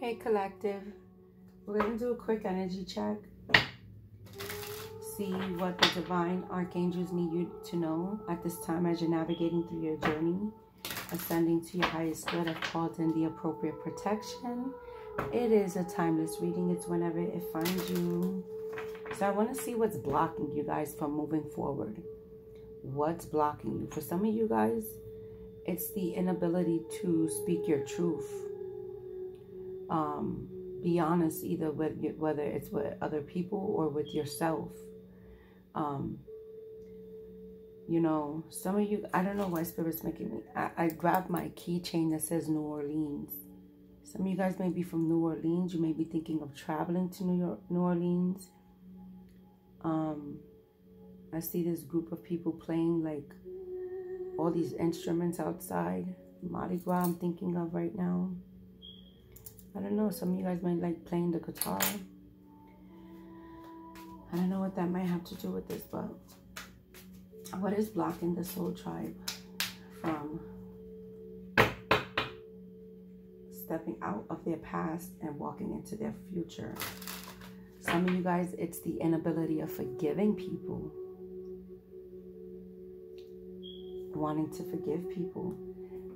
Hey, collective. We're going to do a quick energy check. See what the divine archangels need you to know at this time as you're navigating through your journey, ascending to your highest good. I've called in the appropriate protection. It is a timeless reading. It's whenever it finds you. So I want to see what's blocking you guys from moving forward. What's blocking you? For some of you guys, it's the inability to speak your truth um, be honest either with whether it's with other people or with yourself. Um, you know, some of you, I don't know why Spirit's making me, I, I grabbed my keychain that says New Orleans. Some of you guys may be from New Orleans. You may be thinking of traveling to New York, New Orleans. Um, I see this group of people playing like all these instruments outside. Mardi Gras I'm thinking of right now. I don't know. Some of you guys might like playing the guitar. I don't know what that might have to do with this, but what is blocking the soul tribe from stepping out of their past and walking into their future? Some of you guys, it's the inability of forgiving people. Wanting to forgive people.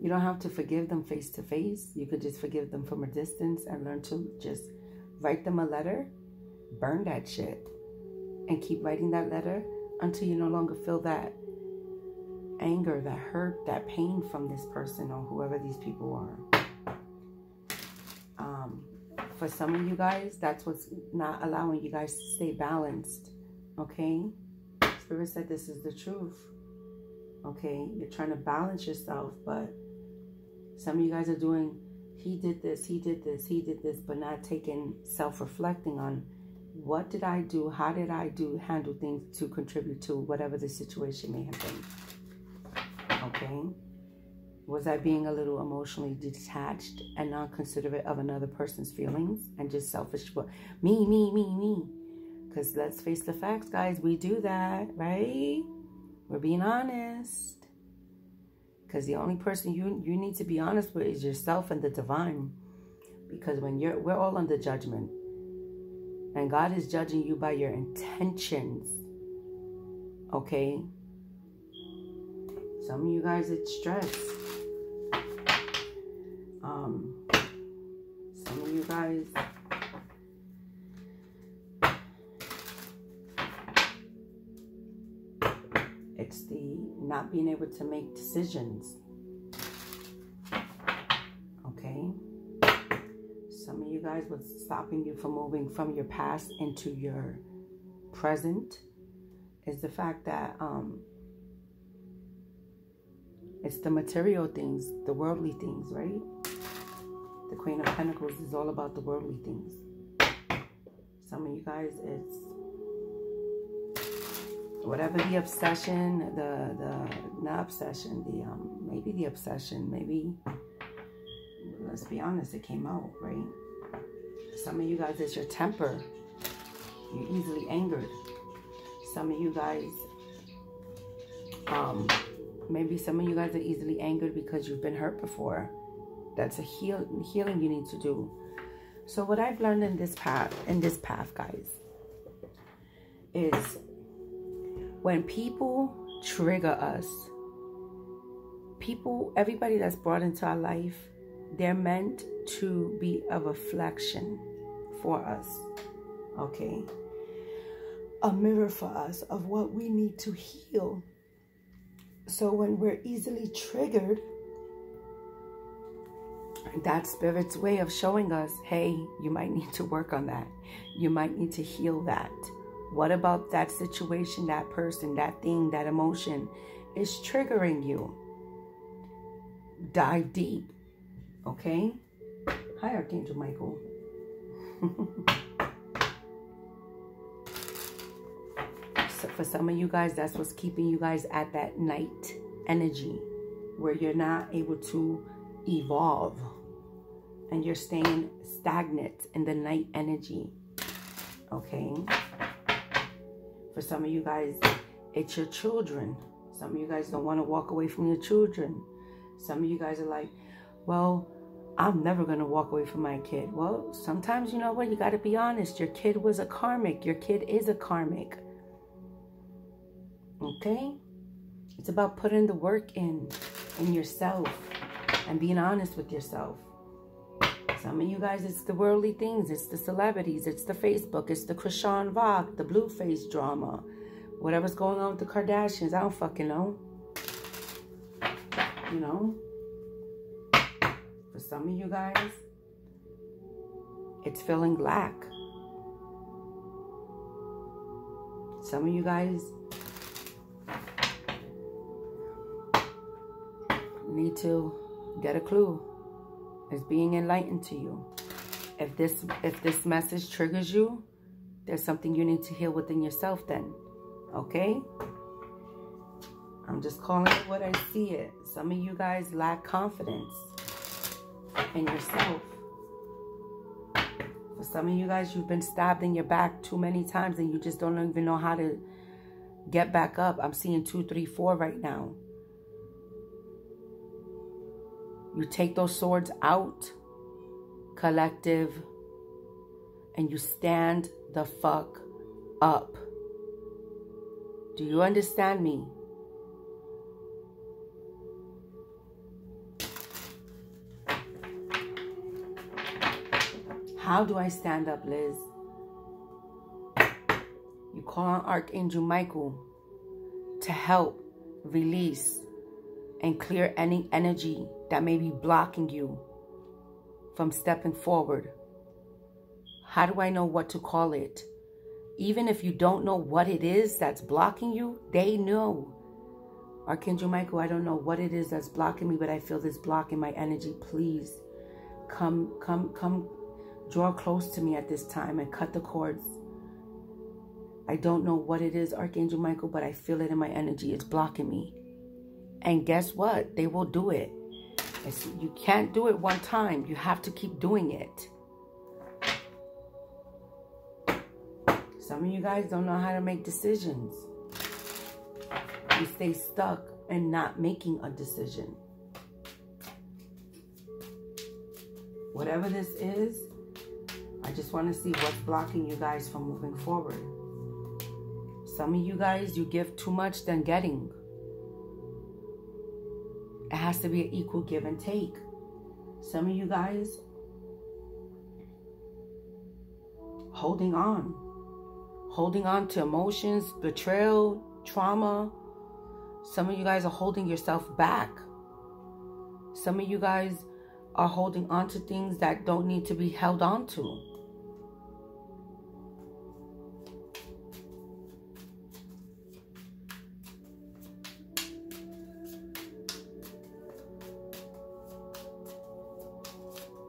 You don't have to forgive them face to face. You could just forgive them from a distance and learn to just write them a letter, burn that shit, and keep writing that letter until you no longer feel that anger, that hurt, that pain from this person or whoever these people are. Um, for some of you guys, that's what's not allowing you guys to stay balanced. Okay? Spirit said this is the truth. Okay? You're trying to balance yourself, but some of you guys are doing, he did this, he did this, he did this, but not taking self-reflecting on what did I do, how did I do, handle things to contribute to whatever the situation may have been. Okay? Was I being a little emotionally detached and not considerate of another person's feelings and just selfish? But me, me, me, me. Because let's face the facts, guys. We do that, right? We're being honest. Because the only person you you need to be honest with is yourself and the divine. Because when you're we're all under judgment. And God is judging you by your intentions. Okay? Some of you guys it's stress. Um some of you guys not being able to make decisions. Okay? Some of you guys, what's stopping you from moving from your past into your present is the fact that um, it's the material things, the worldly things, right? The Queen of Pentacles is all about the worldly things. Some of you guys, it's whatever the obsession, the the not obsession, the um maybe the obsession, maybe let's be honest, it came out, right? Some of you guys it's your temper. You're easily angered. Some of you guys um maybe some of you guys are easily angered because you've been hurt before. That's a heal healing you need to do. So what I've learned in this path, in this path, guys, is when people trigger us, people, everybody that's brought into our life, they're meant to be a reflection for us. Okay? A mirror for us of what we need to heal. So when we're easily triggered, that spirit's way of showing us, hey, you might need to work on that. You might need to heal that. What about that situation, that person, that thing, that emotion is triggering you? Dive deep, okay? Hi, Archangel Michael. so for some of you guys, that's what's keeping you guys at that night energy where you're not able to evolve and you're staying stagnant in the night energy, okay? For some of you guys, it's your children. Some of you guys don't want to walk away from your children. Some of you guys are like, well, I'm never going to walk away from my kid. Well, sometimes, you know what? You got to be honest. Your kid was a karmic. Your kid is a karmic. Okay? It's about putting the work in, in yourself and being honest with yourself. Some of you guys, it's the worldly things. It's the celebrities. It's the Facebook. It's the Chrisean Rock, the Blueface drama. Whatever's going on with the Kardashians. I don't fucking know. You know? For some of you guys, it's feeling lack. Some of you guys need to get a clue. It's being enlightened to you. If this if this message triggers you, there's something you need to heal within yourself then. Okay? I'm just calling it what I see it. Some of you guys lack confidence in yourself. For some of you guys, you've been stabbed in your back too many times and you just don't even know how to get back up. I'm seeing two, three, four right now. You take those swords out, collective, and you stand the fuck up. Do you understand me? How do I stand up, Liz? You call on Archangel Michael to help release and clear any energy that may be blocking you from stepping forward. How do I know what to call it? Even if you don't know what it is that's blocking you, they know. Archangel Michael, I don't know what it is that's blocking me, but I feel this blocking my energy. Please come, come, come Draw close to me at this time and cut the cords. I don't know what it is, Archangel Michael, but I feel it in my energy. It's blocking me. And guess what? They will do it. You can't do it one time. You have to keep doing it. Some of you guys don't know how to make decisions. You stay stuck and not making a decision. Whatever this is, I just want to see what's blocking you guys from moving forward. Some of you guys, you give too much than getting. It has to be an equal give and take. Some of you guys, holding on. Holding on to emotions, betrayal, trauma. Some of you guys are holding yourself back. Some of you guys are holding on to things that don't need to be held on to.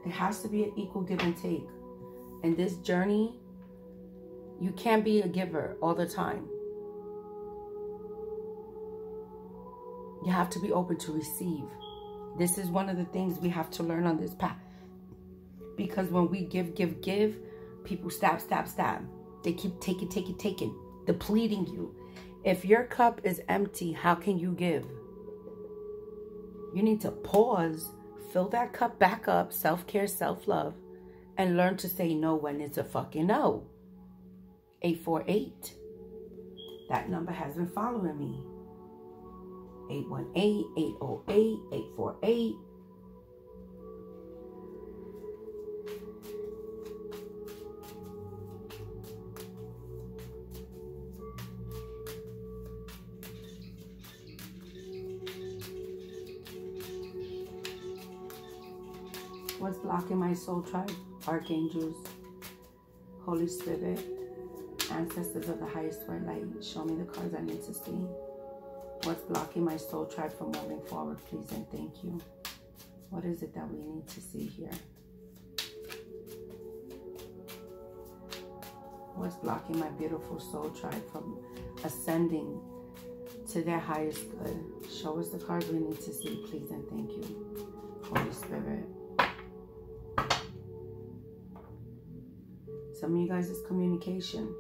It has to be an equal give and take. In this journey, you can't be a giver all the time. You have to be open to receive. This is one of the things we have to learn on this path. Because when we give, give, give, people stab, stab, stab. They keep taking, taking, taking, depleting you. If your cup is empty, how can you give? You need to pause fill that cup back up, self-care, self-love, and learn to say no when it's a fucking no. 848. That number has been following me. 818-808-848. What's blocking my soul tribe? Archangels, Holy Spirit, ancestors of the highest white light. Show me the cards I need to see. What's blocking my soul tribe from moving forward, please and thank you. What is it that we need to see here? What's blocking my beautiful soul tribe from ascending to their highest good? Show us the cards we need to see, please and thank you. Holy Spirit. Some of you guys is communication.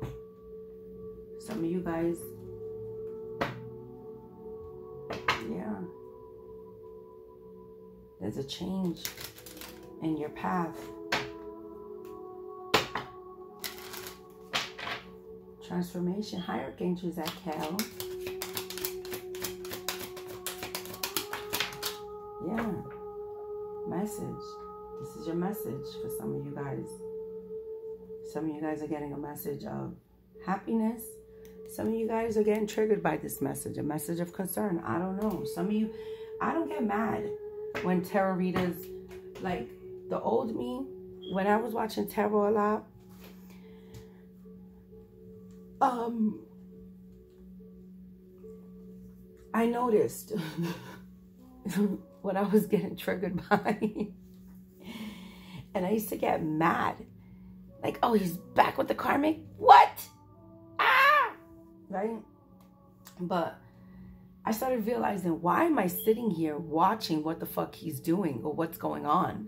Some of you guys, yeah. There's a change. in your path. Transformation. High Archangel Cal. Yeah. Message. This is your message for some of you guys. Some of you guys are getting a message of happiness. Some of you guys are getting triggered by this message, a message of concern. I don't know. Some of you, I don't get mad when tarot readers, like the old me, when I was watching tarot a lot, um, I noticed what I was getting triggered by. and I used to get mad. Like, oh, he's back with the karmic? What? Ah! Right? But I started realizing, why am I sitting here watching what the fuck he's doing or what's going on?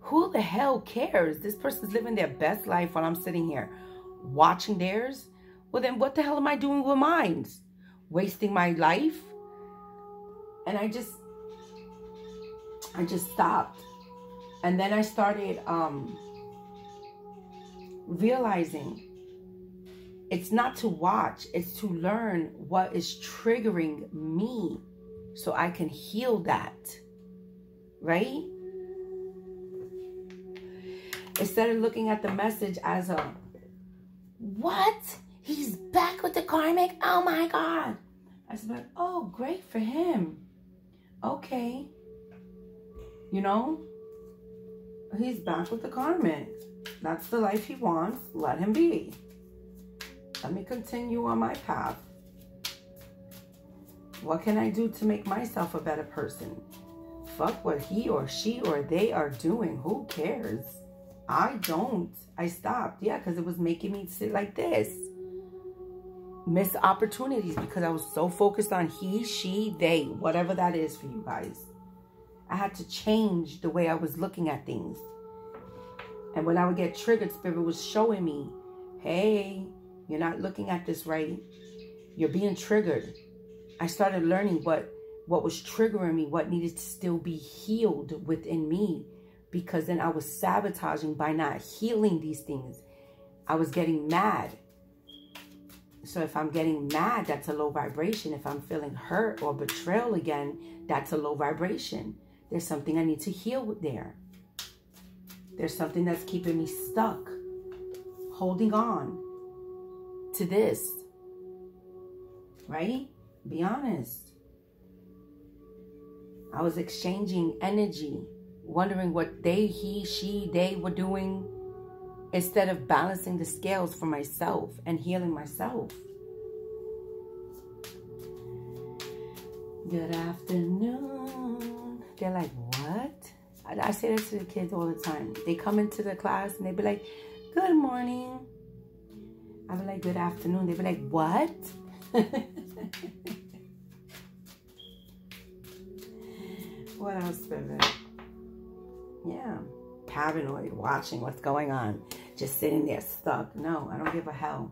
Who the hell cares? This person's living their best life while I'm sitting here watching theirs. Well, then what the hell am I doing with mine? Wasting my life? And I just, I just stopped. And then I started um, realizing it's not to watch, it's to learn what is triggering me so I can heal that. Right? Instead of looking at the message as a, what? He's back with the karmic? Oh my God. I said, oh, great for him. Okay. You know, he's back with the karmic. That's the life he wants. Let him be. Let me continue on my path. What can I do to make myself a better person? Fuck what he or she or they are doing. Who cares? I don't. I stopped. Yeah, because it was making me sit like this. Miss opportunities because I was so focused on he, she, they, whatever that is for you guys. I had to change the way I was looking at things. And when I would get triggered, Spirit was showing me, hey, you're not looking at this right. You're being triggered. I started learning what what was triggering me, what needed to still be healed within me because then I was sabotaging by not healing these things. I was getting mad. So if I'm getting mad, that's a low vibration. If I'm feeling hurt or betrayal again, that's a low vibration. There's something I need to heal there. There's something that's keeping me stuck, holding on to this. Right? Be honest. I was exchanging energy, wondering what they, he, she, they were doing instead of balancing the scales for myself and healing myself. Good afternoon. They're like, what? I, I say that to the kids all the time. They come into the class and they be like, good morning. I be like, good afternoon. They be like, what? what else, Spirit? Yeah. Paranoid, watching what's going on. Just sitting there stuck. No, I don't give a hell.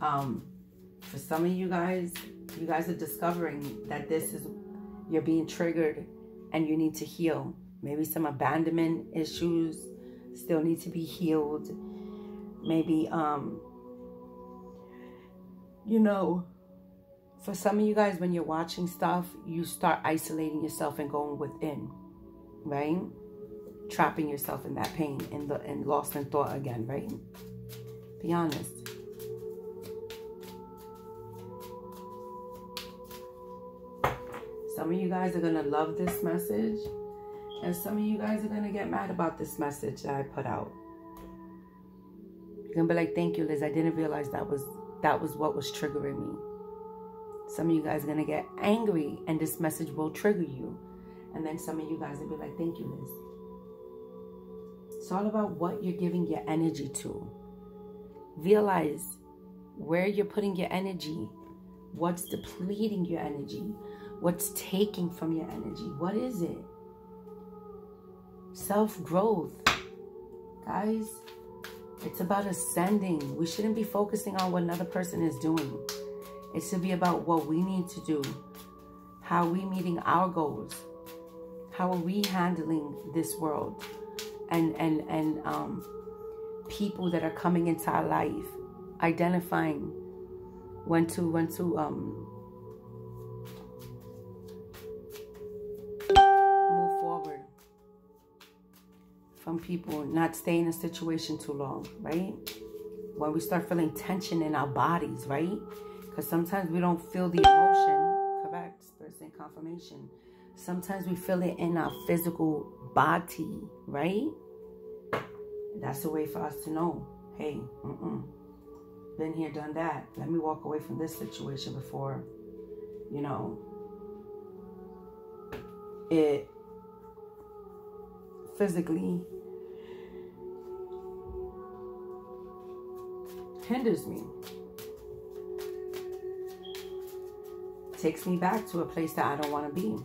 Um, for some of you guys, you guys are discovering that this is, you're being triggered and you need to heal. Maybe some abandonment issues still need to be healed. Maybe um you know for some of you guys when you're watching stuff you start isolating yourself and going within right? Trapping yourself in that pain and the and lost in thought again right? Be honest some of you guys are gonna love this message and some of you guys are gonna get mad about this message that i put out you're gonna be like, thank you, Liz. I didn't realize that was that was what was triggering me. Some of you guys are gonna get angry and this message will trigger you. And then some of you guys will be like, thank you, Liz. It's all about what you're giving your energy to. Realize where you're putting your energy, what's depleting your energy, what's taking from your energy. What is it? Self growth. Guys, it's about ascending. We shouldn't be focusing on what another person is doing. It should be about what we need to do. How we meeting our goals. How are we handling this world and and and um, people that are coming into our life, identifying when to when to um, from people, not stay in a situation too long, right? When we start feeling tension in our bodies, right? Because sometimes we don't feel the emotion, correct? Spirit saying confirmation Sometimes we feel it in our physical body, right? That's a way for us to know, hey, mm-mm, been here, done that. Let me walk away from this situation before, you know, it physically hinders me. Takes me back to a place that I don't want to be.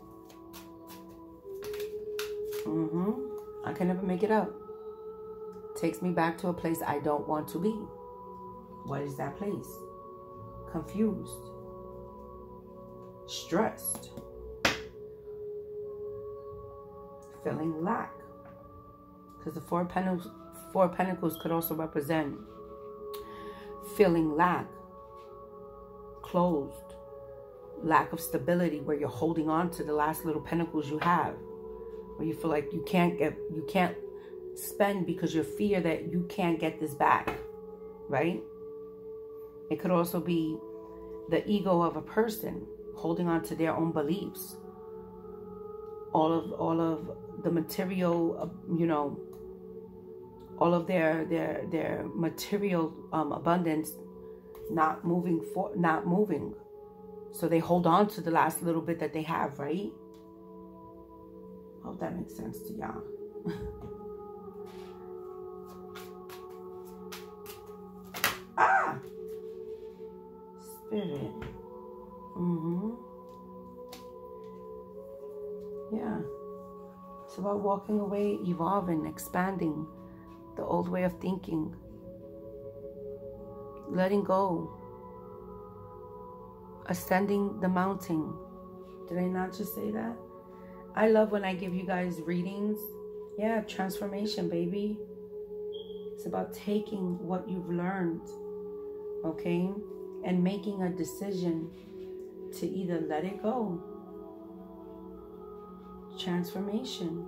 Mm-hmm. I can never make it up. Takes me back to a place I don't want to be. What is that place? Confused. Stressed. Feeling lack. Because the four pentacles, four pentacles could also represent feeling lack, closed, lack of stability where you're holding on to the last little pentacles you have or you feel like you can't get you can't spend because you fear that you can't get this back right? It could also be the ego of a person holding on to their own beliefs. All of all of the material uh, you know all of their their their material um, abundance not moving for not moving so they hold on to the last little bit that they have right Hope that makes sense to y'all. ah! Spirit. Mm-hmm. Yeah. It's about walking away, evolving, expanding the old way of thinking. Letting go. Ascending the mountain. Did I not just say that? I love when I give you guys readings. Yeah, transformation, baby. It's about taking what you've learned, okay, and making a decision to either let it go. Transformation.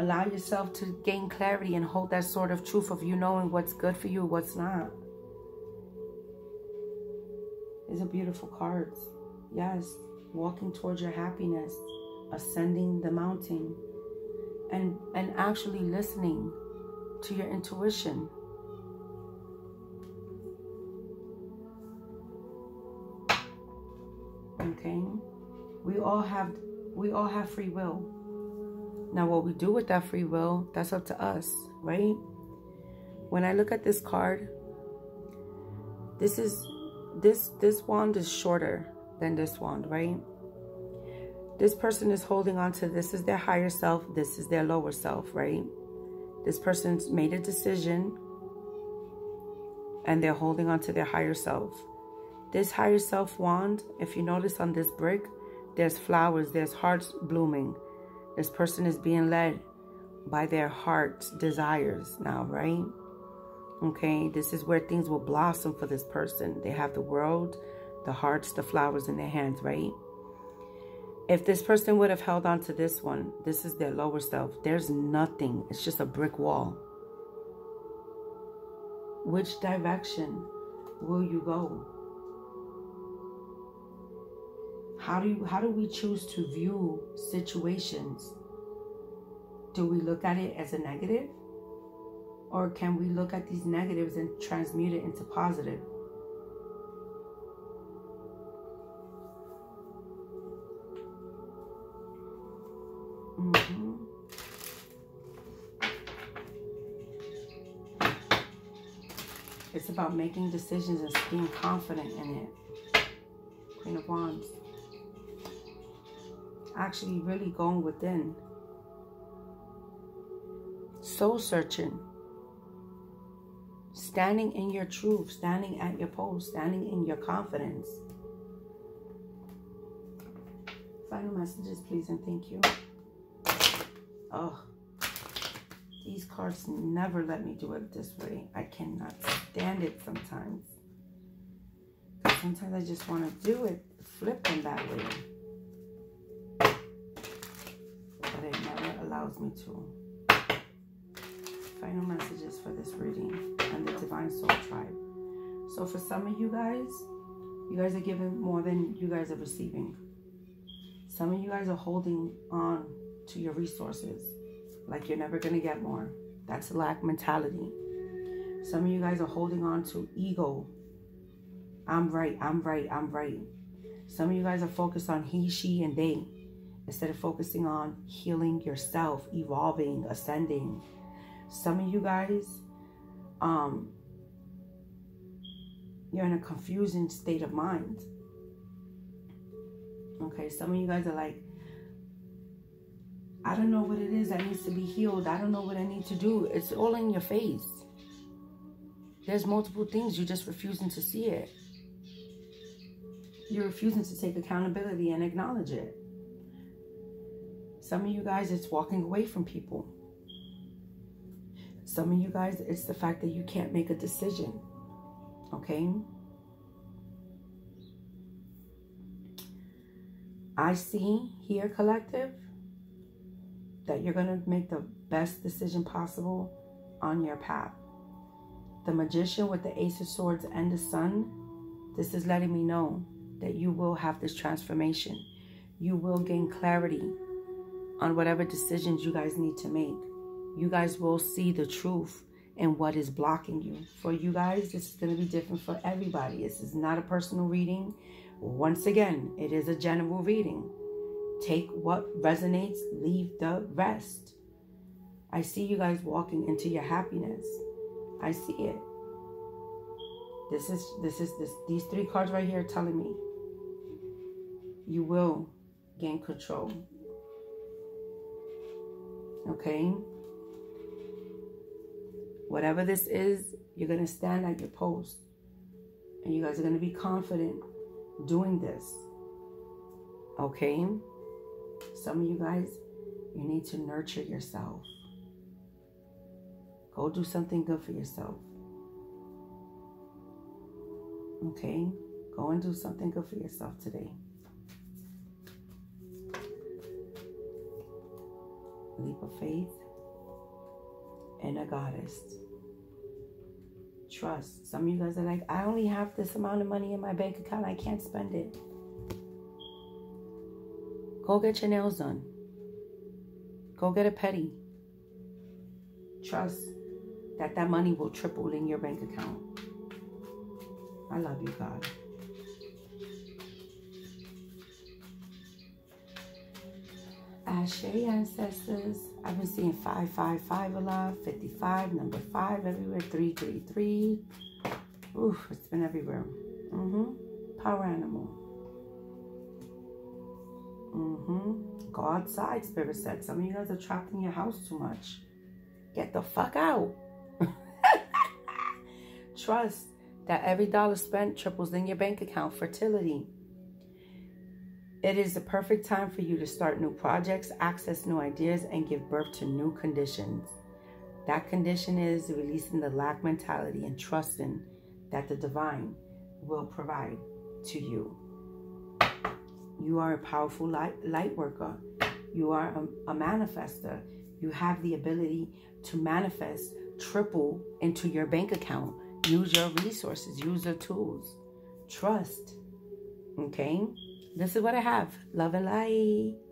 Allow yourself to gain clarity and hold that sort of truth of you knowing what's good for you, what's not. These are beautiful cards. Yes, walking towards your happiness ascending the mountain and and actually listening to your intuition okay we all have we all have free will now what we do with that free will that's up to us right when i look at this card this is this this wand is shorter than this wand right this person is holding on to this is their higher self, this is their lower self, right? This person's made a decision and they're holding on to their higher self. This higher self wand, if you notice on this brick, there's flowers, there's hearts blooming. This person is being led by their heart's desires now, right? Okay, this is where things will blossom for this person. They have the world, the hearts, the flowers in their hands, right? If this person would have held on to this one, this is their lower self. There's nothing. It's just a brick wall. Which direction will you go? How do you, how do we choose to view situations? Do we look at it as a negative? Or can we look at these negatives and transmute it into positive? Mm-hmm. It's about making decisions and being confident in it. Queen of Wands. Actually, really going within. Soul searching. Standing in your truth, standing at your post, standing in your confidence. Final messages, please, and thank you. Oh, these cards never let me do it this way. I cannot stand it sometimes. Sometimes I just want to do it, flip them that way. Allows me to. Final messages for this reading and the Divine Soul Tribe. So for some of you guys, you guys are giving more than you guys are receiving. Some of you guys are holding on to your resources like you're never going to get more. That's a lack mentality. Some of you guys are holding on to ego. I'm right, I'm right, I'm right. Some of you guys are focused on he, she, and they instead of focusing on healing yourself, evolving, ascending. Some of you guys, um, you're in a confusing state of mind. Okay, some of you guys are like, I don't know what it is that needs to be healed. I don't know what I need to do. It's all in your face. There's multiple things. You're just refusing to see it. You're refusing to take accountability and acknowledge it. Some of you guys, it's walking away from people. Some of you guys, it's the fact that you can't make a decision. Okay? I see here, collective, that you're going to make the best decision possible on your path. The magician with the ace of swords and the sun, this is letting me know that you will have this transformation. You will gain clarity on whatever decisions you guys need to make. You guys will see the truth and what is blocking you. For you guys, this is going to be different for everybody. This is not a personal reading. Once again, it is a general reading. Take what resonates, leave the rest. I see you guys walking into your happiness. I see it. This is this is this these three cards right here telling me you will gain control. Okay? Whatever this is, you're going to stand at your post. And you guys are going to be confident doing this. Okay? Some of you guys, you need to nurture yourself. Go do something good for yourself. Okay? Go and do something good for yourself today. Leap of faith and a goddess. Trust. Some of you guys are like, I only have this amount of money in my bank account. I can't spend it. Go get your nails done. Go get a pedi. Trust that that money will triple in your bank account. I love you, God. Ashe ancestors. I've been seeing 555 a lot, 55, number 5 everywhere, 333. Oof, it's been everywhere. Mm-hmm. Power animal. Mm-hmm. Go outside, Spirit said. Some of you guys are trapped in your house too much. Get the fuck out. Trust that every dollar spent triples in your bank account. Fertility. It is the perfect time for you to start new projects, access new ideas, and give birth to new conditions. That condition is releasing the lack mentality and trusting that the divine will provide to you. You are a powerful light, light worker. You are a, a manifester. You have the ability to manifest triple into your bank account. Use your resources, use your tools. Trust. Okay? This is what I have. Love and light.